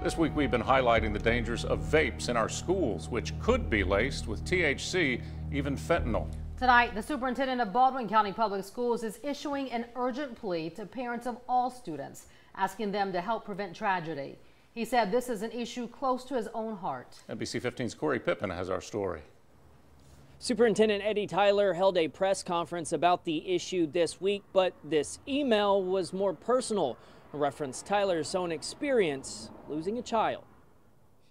This week we've been highlighting the dangers of vapes in our schools, which could be laced with THC, even fentanyl. Tonight, the superintendent of Baldwin County Public Schools is issuing an urgent plea to parents of all students, asking them to help prevent tragedy. He said this is an issue close to his own heart. NBC 15's Corey Pippen has our story. Superintendent Eddie Tyler held a press conference about the issue this week, but this email was more personal, referenced Tyler's own experience losing a child.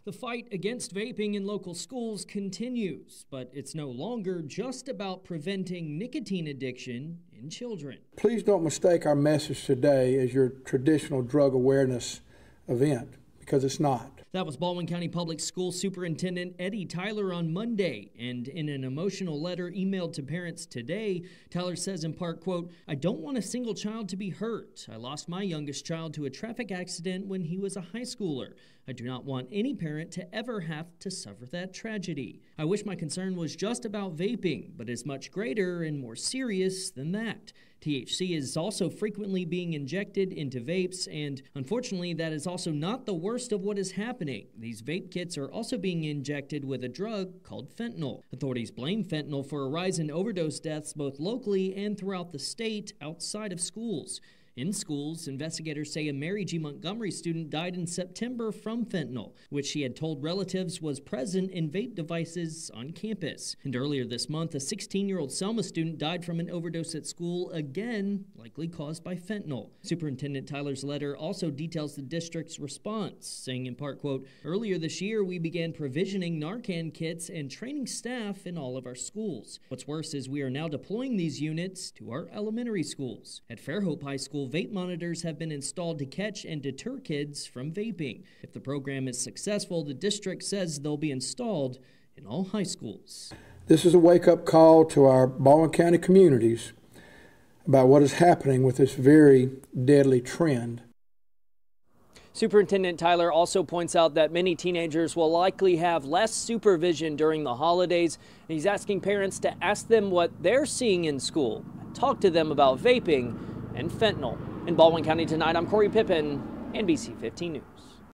The fight against vaping in local schools continues, but it's no longer just about preventing nicotine addiction in children. Please don't mistake our message today as your traditional drug awareness event, because it's not. That was Baldwin County Public School Superintendent Eddie Tyler on Monday, and in an emotional letter emailed to parents today, Tyler says in part, quote, I don't want a single child to be hurt. I lost my youngest child to a traffic accident when he was a high schooler. I do not want any parent to ever have to suffer that tragedy. I wish my concern was just about vaping, but is much greater and more serious than that. THC is also frequently being injected into vapes, and unfortunately, that is also not the worst of what is happening. These vape kits are also being injected with a drug called fentanyl. Authorities blame fentanyl for a rise in overdose deaths both locally and throughout the state outside of schools. In schools, investigators say a Mary G. Montgomery student died in September from fentanyl, which she had told relatives was present in vape devices on campus. And earlier this month, a 16 year old Selma student died from an overdose at school, again, likely caused by fentanyl. Superintendent Tyler's letter also details the district's response, saying in part, quote, Earlier this year, we began provisioning Narcan kits and training staff in all of our schools. What's worse is we are now deploying these units to our elementary schools. At Fairhope High School, vape monitors have been installed to catch and deter kids from vaping. If the program is successful, the district says they'll be installed in all high schools. This is a wake up call to our Baldwin County communities about what is happening with this very deadly trend. Superintendent Tyler also points out that many teenagers will likely have less supervision during the holidays. He's asking parents to ask them what they're seeing in school, talk to them about vaping and fentanyl. In Baldwin County tonight, I'm Corey Pippen, NBC 15 News.